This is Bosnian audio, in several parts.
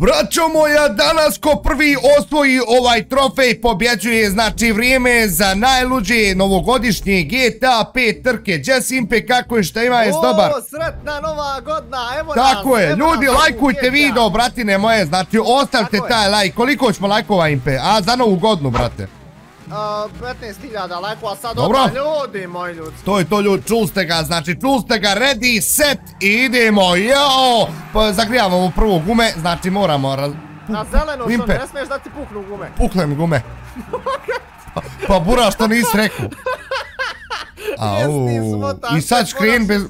Braćo moja, danas ko prvi osvoji ovaj trofej pobjeđuje, znači vrijeme za najluđe novogodišnje GTA 5 trke. Jess Impe, kako je, šta ima, jes dobar? O, sretna nova godina, evo nas, Tako je, ljudi, lajkujte video, bratine moje, znači ostavite taj lajk. Koliko ćemo lajkova Impe? A, za novu godinu, brate. 15.000 lajkova sad Dobro. ljudi moji ljudi. To je to ljudi, čul ste ga, znači čul ste ga, ready, set idemo, jao! Pa zagrijavamo prvo gume, znači moramo... Na zeleno što ne smiješ da ti puknu gume. Pukle mi gume. pa bura što nisi rekao. Au, i sad škrijem bez...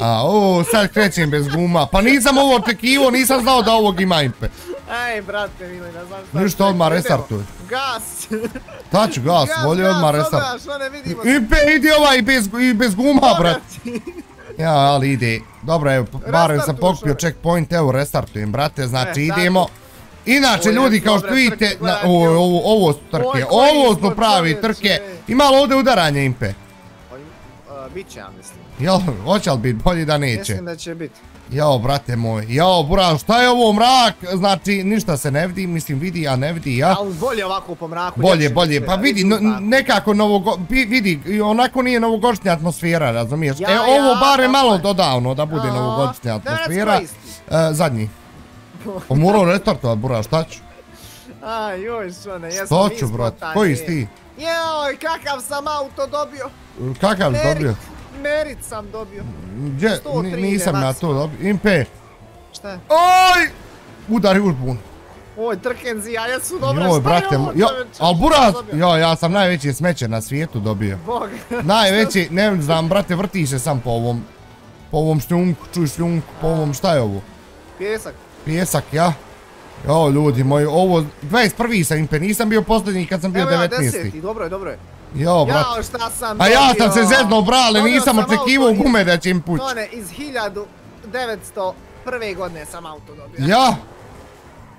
Au, sad krećem bez guma. Pa nisam ovo očekivo, nisam znao da ovog ima impe. Ej, brate, mili, ne znam šta. Ništa, odmah restartuj. Gas. Taću gas, bolje odmah restartuj. Gas, gas, što ne vidimo. Idi ovaj i bez guma, brat. Ja, ali ide. Dobro, evo, barem sam pokupio checkpoint, evo, restartujem, brate, znači e, idemo. Inače, ljudi, kao što vidite, ovo su trke, ovo su pravi trke. Ima li ovdje udaranje, Impe? Biće, ja mislim. Jel, hoće li biti, bolje da neće? Mislim da će biti. Jao, brate moj, jao, bura, šta je ovo mrak? Znači, ništa se ne vidi, mislim, vidi, a ne vidi, ja. Ali bolje ovako po mraku. Bolje, bolje, pa vidi, nekako novogo... Vidi, onako nije novogodišnja atmosfera, razumiješ? E, ovo bar je malo dodavno da bude novogodišnja atmosfera. E, zadnji. Pa morao restartovat, bura, šta ću? Aj, joj, šone, jesmo mi Što ću, brate, koji si ti? Joj, kakav sam auto dobio. Kakav dobio? Merit sam dobio. Gdje? Nisam ja to dobio. Impe! Šta je? Oj! Udari urbun. Oj, trkenzi, ja jesu dobre, šta brate? Al buraz, jo, ja sam najveći smeće na svijetu dobio. Bog. najveći, ne znam, brate, vrti se sam po ovom, po ovom šljunku, čuj šljunku, po ovom, šta je ovo? Pjesak. Pjesak, ja. Jo, ljudi moji, ovo, 21. sam impe, nisam bio posljednji kad sam bio 19. Evo ja, 10. dobro je, dobro je. Jo, brat. Jao, šta sam dobio. A ja sam se zezno brale, nisam očekivao gume da će im pući. Tone, iz 1901. godine sam auto dobio. Ja?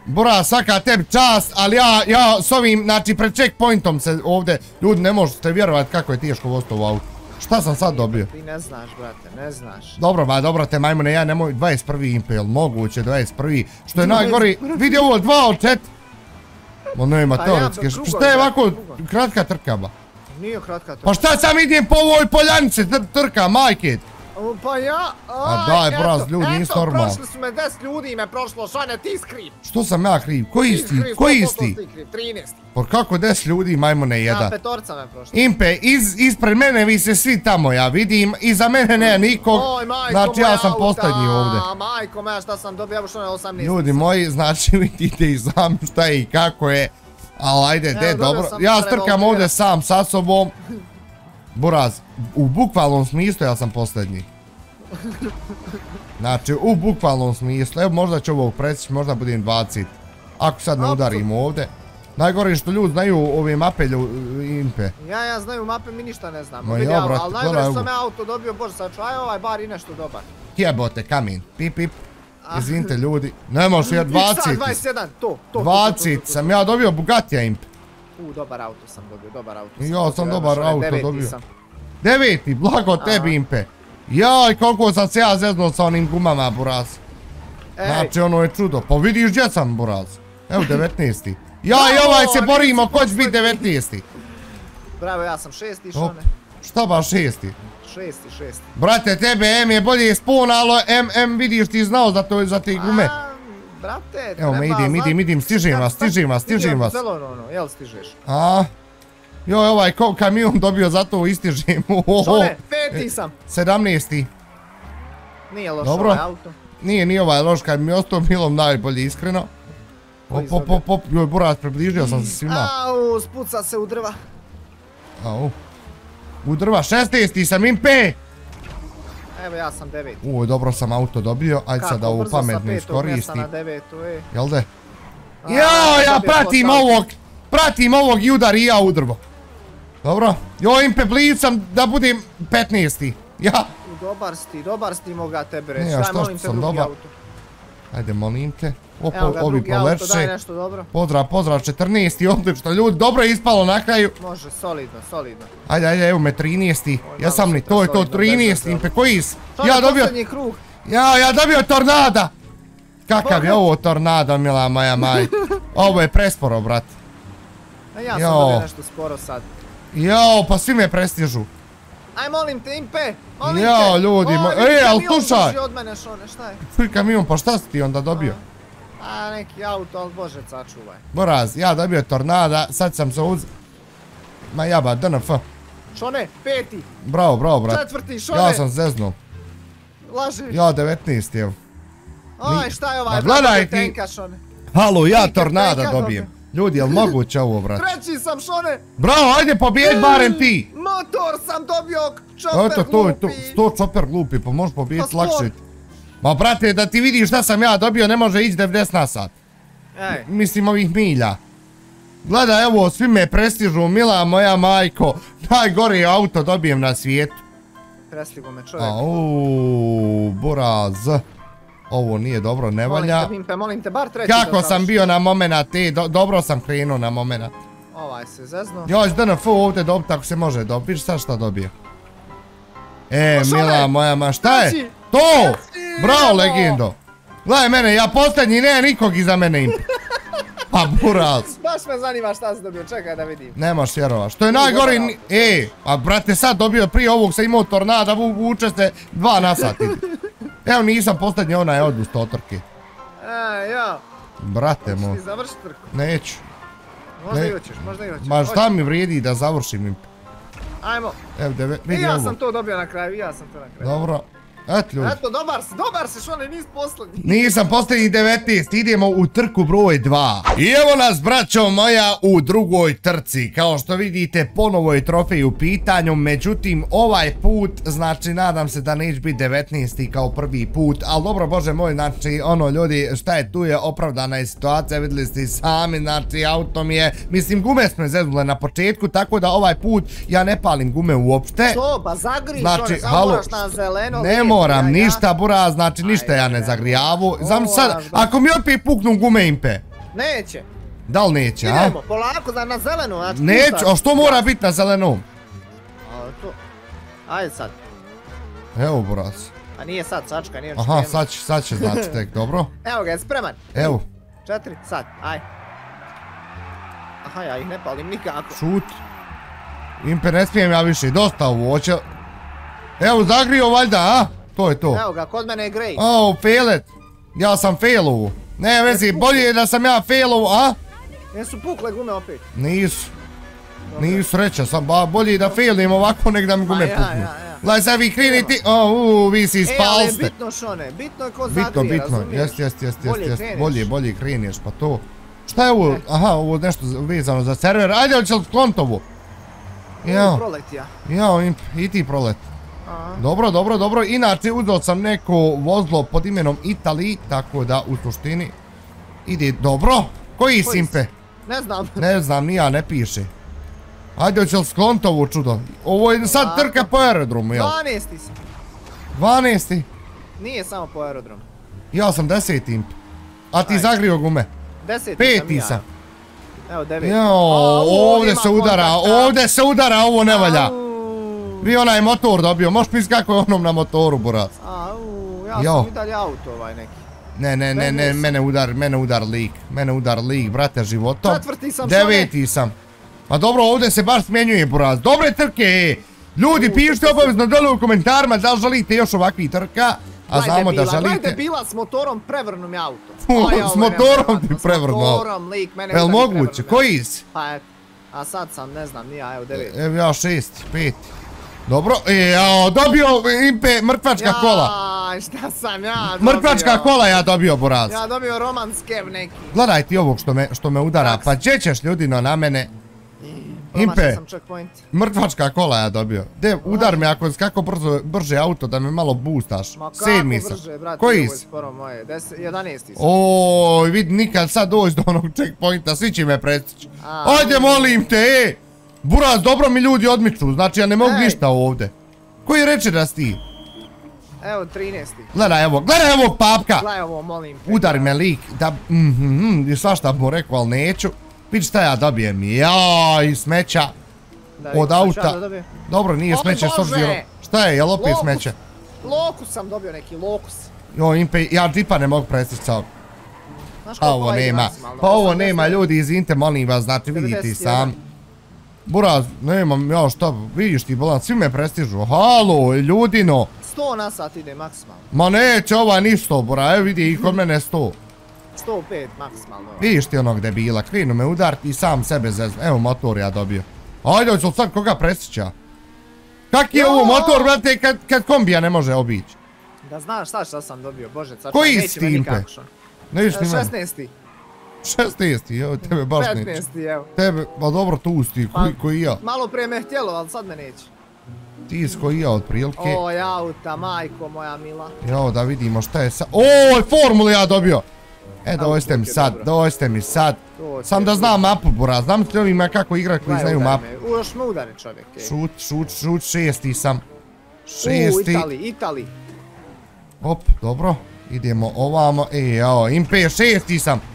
Bura, svaka tebi čast, ali ja, ja s ovim, znači, pred checkpointom se ovdje, ljudi ne možete vjerovati kako je teško vosto u auto. Šta sam sad dobio? Ti ne znaš, brate, ne znaš. Dobro, ba, dobro te majmune, ja nemoj 21. impel, moguće 21. Što je najgori, vidi ovo, 2 od 4. Ma nema pa teoretske, šta je ovako kratka trka, ba? Nije kratka trka. Pa šta sam idem po ovoj poljanice trka, majke? Pa ja, aj, daj, braz, ljudi, nisi normalno. Eto, prošli su me 10 ljudi i me prošlo, Šone, ti skriv. Što sam ja kriv? Koji isti? Koji isti? 13. Pa kako 10 ljudi, majmune jedan? Ja, petorca me prošlo. Impe, ispred mene vi se svi tamo, ja vidim, iza mene nema nikog. Oj, majko znači, ja sam posljednji ovdje. Majko moja, šta sam dobio, evo što ne 18. Ljudi moji, znači, vidite i sam šta je i kako je. Ali ajde, de, dobro. Ja strkam ovdje sam sa sobom. Buraz, u bukvalnom smislu ja sam posljednji. Znači, u bukvalnom smislu. Evo, možda ću ovog presjeći, možda budem 20. Ako sad ne udarim ovdje. Najgore je što ljudi znaju ove mape impe. Ja, ja znaju mape, mi ništa ne znamo. Ma ja, brate, Ali najgore što sam ja auto dobio, bože, sačuvaj ovaj bar i nešto dobar. Jebote, kamin. Pip, pip. Izvinite ljudi, ne može ja 20. 27, to, to. 20 sam ja dobio Bugatti Imp. U, dobar auto sam dobio, dobar auto sam Ja sam dobar auto dobio. Deveti, blago tebi Impe. Jaj, koliko sam se ja zeznuo sa onim gumama, Buraz. Znači, ono je čudo. Pa vidiš gdje sam, Buraz. Evo, 19. Ja i ovaj se borimo, ko će biti 19. Bravo, ja sam šesti, Šone. Šta ba šesti? šesti, šesti. Brate, tebe M je bolje spun, ali M, M vidiš ti znao za to za te gume. Brate, Evo me idim, idim, idim, stižem vas, stižem vas, stižem vas. Zelo ono, jel stižeš? A? Joj, ovaj kamion dobio za to istižem. Šone, peti sam. Sedamnesti. Nije loš ovaj auto. Nije, nije ovaj loš, kad mi je ostao milom najbolje, iskreno. Pop, pop, pop, pop, joj, burat, približio sam se svima. Au, spuca se u drva. Au. U drva, šestesti sam impe! Evo ja sam deveti. Uj, dobro sam auto dobio, ajde sad da ovu pametnu iskoristim. Kako brzo sa petog mjesta na devetu, e. Jel de? Jao, ja pratim ovog, pratim ovog i udar i ja u drvo. Dobro, jo impe blicam da budem petnesti. Ja. Dobar sti, dobar sti moga tebe reći. Ja, što sam dobar. Ajde, molim te. Opo, ovi poleče. Pozdrav, pozdrav, 14. odlično, ljudi, dobro je ispalo na kraju. Može, solidno, solidno. Ajde, ajde, evo me 13. Ja sam li, to je to, 13. Impe, koji si? Ja dobio... krug. Ja, ja dobio tornada. Kakav je ovo tornado, mila moja maj. Ovo je presporo, brat. A ja sam dobio nešto sporo sad. Jo, pa svi me prestižu. Aj, molim te, Impe, molim te. Jo, ljudi, ej, ali slušaj. od mene, šone, šta je? Fuj, kamion, pa šta si ti onda dobio? A, neki auto, ali bože, sačuvaj. Boraz, ja dobio tornada, sad sam se uz... Ma jaba, DNF. Šone, peti. Bravo, bravo, brat. Četvrti, šone. Ja sam zeznuo. Lažiš. Ja, devetnijesti, evo. Aj, šta je ovaj, gledaj ti. Halo, ja tornada dobijem. Ljudi, jel moguće ovo, brat? Treći sam, Šone! Bravo, ajde pobijed barem ti! Motor sam dobio, čoper Eto, to sto čoper glupi, pa možeš pobijed pa lakše. Ma, brate, da ti vidiš šta sam ja dobio, ne može ići 90 na sat. Ej. Mislim, ovih milja. Gledaj, evo, svi me prestižu, mila moja majko. Najgori auto dobijem na svijetu. Prestigu me čovjek. Auuu, buraz. Ovo nije dobro, ne valja. Molim te, Pimpe, molim te, bar treći Kako sam bio na momenat, ti, dobro sam krenuo na momenat. Ovaj se zezno. Joj, DNF ovdje dobiti ako se može dobiti, vidiš sad šta dobije. E, mila moja ma, šta je? To! Bravo, legendo! Gledaj mene, ja posljednji, ne, nikog iza mene im. Pa burac. Baš me zanima šta si dobio, čekaj da vidim. Nemaš vjerova. Što je najgori, e, a brate sad dobio prije ovog sam imao tornada, vuče se dva na sat. Evo nisam posljednji onaj odust otrke. E, ja. Brate moj. Hoćeš ti završiti trku? Neću. Možda i hoćeš, možda i hoćeš. Ma šta mi vrijedi da završim im? Ajmo. Evo, vidi ovo. I ja sam to dobio na kraju, i ja sam to na kraju. Dobro. Eto ljudi. Eto, dobar si, dobar si, šone, nis posljednji. Nisam posljednji 19, idemo u trku broj 2. I evo nas, braćo moja, u drugoj trci. Kao što vidite, ponovo je trofej u pitanju, međutim, ovaj put, znači, nadam se da neće biti 19. kao prvi put, ali dobro, bože moj, znači, ono, ljudi, šta je tu je opravdana je situacija, videli ste sami, znači, auto mi je, mislim, gume smo zeznule na početku, tako da ovaj put ja ne palim gume uopšte. Što, pa zagri, znači, šone, na zeleno, nemo, moram ništa, bura, znači ništa ja ne zagrijavu. Znam sad, ako mi opet puknu gume impe. Neće. Da li neće, a? Idemo, polako, na zelenu. Znači neće, a što mora biti na zelenu? Ajde sad. Evo, buraz. A nije sad, sačka, nije Aha, sad će, sad će znači tek, dobro. Evo ga, je spreman. Evo. Četiri, sad, aj. Aha, ja ih ne palim nikako. Šut. Impe, ne smijem ja više, dosta ovo, hoće... Evo, zagrio valjda, a? To je to. Evo ga, kod mene je grej. Oh, fail it. Ja sam failovu. Ne, vezi, bolje je da sam ja failovu, a? Jesu pukle gume opet? Nisu. Nisu reća, sam ba, bolje da failim ovako nek da mi gume puknu. Gledaj sad vi krini ti, o, u, vi si spalste. E, ali je bitno šone, bitno je ko zagrije, razumiješ? Bitno, bitno, jest, jest, jest, jest, bolje, bolje kreniješ, pa to. Šta je ovo, aha, ovo nešto vezano za server, ajde li će li sklonit ovo? Jao. Prolet ja. Jao, i ti prolet. Dobro, dobro, dobro. Inače, uzao sam neko vozlo pod imenom Itali, tako da u suštini ide dobro. Koji simpe? Ne znam. Ne znam, nija ne piše. Ajde, hoće li skloniti ovo čudo? Ovo je sad trka po aerodromu, jel? 12. sam. 12. Nije samo po aerodromu. Ja sam 10. imp. A ti zagrio gume? 10. Peti sam. Evo, 9. Jao, ovdje se udara, ovdje se udara, ovo ne valja. Vi onaj motor dobio, možeš pis kako je onom na motoru, burat. Au, ja sam i dalje auto ovaj neki. Ne, ne, ne, ne, mene udar, mene udar lik, mene udar lik, brate, životom. Četvrti sam, Deveti sam. Pa dobro, ovdje se baš smjenjuje, buraz. Dobre trke, e. Ljudi, pišite obavezno dole u komentarima da li želite još ovakvih trka. A znamo da želite... Gledajte bila s motorom, prevrnu mi auto. S motorom ti prevrnu auto. S motorom, lik, mene udar mi moguće, koji si? Pa. A sad sam, ne znam, nije, evo deveti. Evo ja šesti, peti. Dobro, jao, dobio impe mrtvačka kola. Jaj, šta sam ja dobio? Mrtvačka kola ja dobio, Boraz. Ja dobio romanskev neki. Gledaj ti ovog što me, što me udara, pa gdje ćeš ljudino na mene? Impe, mrtvačka kola ja dobio. De, udar me ako kako brzo, brže auto da me malo boostaš. Ma kako brže, brate, Koji si? Sporo moje, 11. Oj, vidi, nikad sad doći do onog checkpointa, svi će me prestići. Ajde, molim te, e! Buraz, dobro mi ljudi odmiču, znači ja ne mogu ništa ovdje. Koji reče da si ti? Evo, 13. Gledaj evo, gledaj evo papka! Gledaj ovo, molim. Udari me lik, da, mhm, mhm, i svašta mu rekao, ali neću. Vidi šta ja dobijem, jaj, smeća. Od auta. Dobro, nije smeće s obzirom. Šta je, jel opet smeće? Lokus sam dobio neki, lokus. Jo, impe, ja džipa ne mogu prestići sa ovog. Pa ovo nema, pa ovo nema ljudi, izvinite, molim vas, znači vidite sam. Buraz, nemam, ja šta, vidiš ti bolan, svi me prestižu, halo, ljudino. 100 na sat ide maksimalno. Ma neće ova ništo, bura, evo vidi i kod mene 100. 105 maksimalno. Vidiš ti onog debila, krenu me udar i sam sebe zezno, evo motor ja dobio. Ajde, hoću sad koga prestića? Kak je ovo motor, brate, kad, kad kombija ne može obići? Da znaš šta šta sam dobio, bože, sad Koji neće me nikako što. Ne vidiš ni mene. 16. 16. evo, tebe baš neće. 15. evo. Tebe, pa dobro, tu si, koji, pa, koji ja. Malo prije me htjelo, ali sad me neće. Ti s koji ja, od prilike. Oj, auta, majko moja mila. Jo, da vidimo šta je sad. Oj, formulu ja dobio. E, doveste mi sad, doveste mi sad. Sam da znam mapu, bura, znam ti ovima kako igra koji znaju mapu. Još me udari čovjek. Šut, šut, šut, šesti sam. Šesti. U, Itali, Itali. Op, dobro. Idemo ovamo. E, jao, Impe, šesti sam.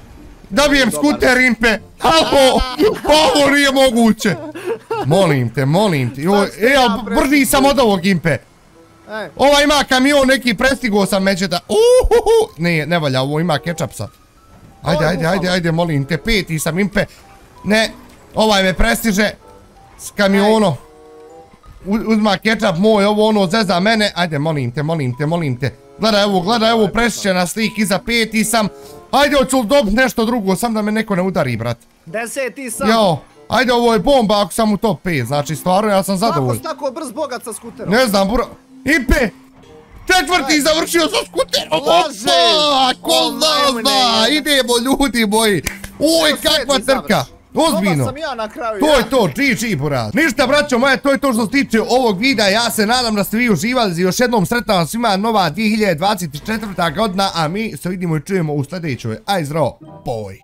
Dobijem skuter, Impe. Halo, pa ovo nije moguće. Molim te, molim te. E, ja, brži sam od ovog, Impe. Ova ima kamion, neki prestigo sam međeta. Uhuhu. Ne, ne valja, ovo ima kečap sad. Ajde, ajde, ajde, ajde, molim te, peti sam impe. Ne, ovaj me prestiže s kamionom. Uzma kečap moj, ovo ono zeza mene. Ajde, molim te, molim te, molim te. Gledaj ovo, gledaj ovo, prestiže na slik iza peti sam. Ajde, hoću li dobiti nešto drugo, sam da me neko ne udari, brat. Deseti sam. Jo, ajde, ovo je bomba ako sam u top 5, znači stvarno ja sam zadovoljno. Kako tako brz bogat sa skuterom? Ne znam, bura. Ipe! Četvrti završio sa skuterom! Opa! Ko zna zna! Idemo ljudi moji! Oj, kakva trka! Ozbiljno! sam ja na kraju, To je to, GG buraz! Ništa braćo moje, to je to što se tiče ovog videa. Ja se nadam da ste vi uživali. Još jednom sretna vam svima nova 2024. godina, a mi se vidimo i čujemo u sljedećoj. Aj zdravo, boj!